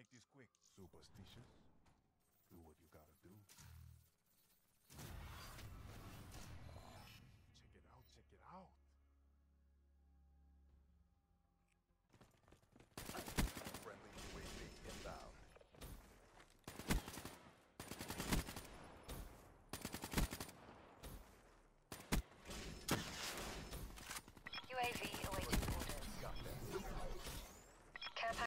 make this quick. Superstitious?